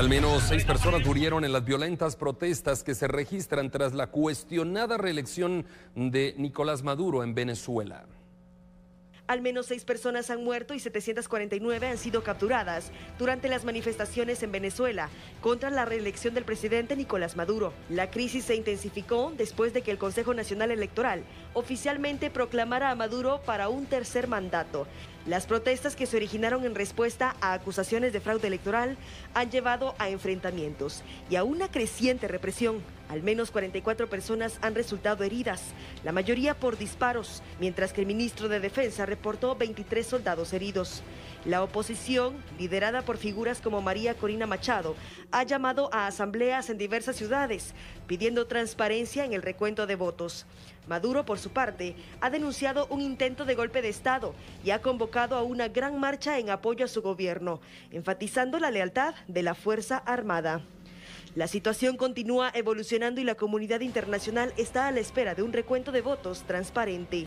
Al menos seis personas murieron en las violentas protestas que se registran tras la cuestionada reelección de Nicolás Maduro en Venezuela. Al menos seis personas han muerto y 749 han sido capturadas durante las manifestaciones en Venezuela contra la reelección del presidente Nicolás Maduro. La crisis se intensificó después de que el Consejo Nacional Electoral oficialmente proclamara a Maduro para un tercer mandato. Las protestas que se originaron en respuesta a acusaciones de fraude electoral han llevado a enfrentamientos y a una creciente represión. Al menos 44 personas han resultado heridas, la mayoría por disparos, mientras que el ministro de Defensa reportó 23 soldados heridos. La oposición, liderada por figuras como María Corina Machado, ha llamado a asambleas en diversas ciudades, pidiendo transparencia en el recuento de votos. Maduro, por su parte, ha denunciado un intento de golpe de Estado y ha convocado a una gran marcha en apoyo a su gobierno, enfatizando la lealtad de la Fuerza Armada. La situación continúa evolucionando y la comunidad internacional está a la espera de un recuento de votos transparente.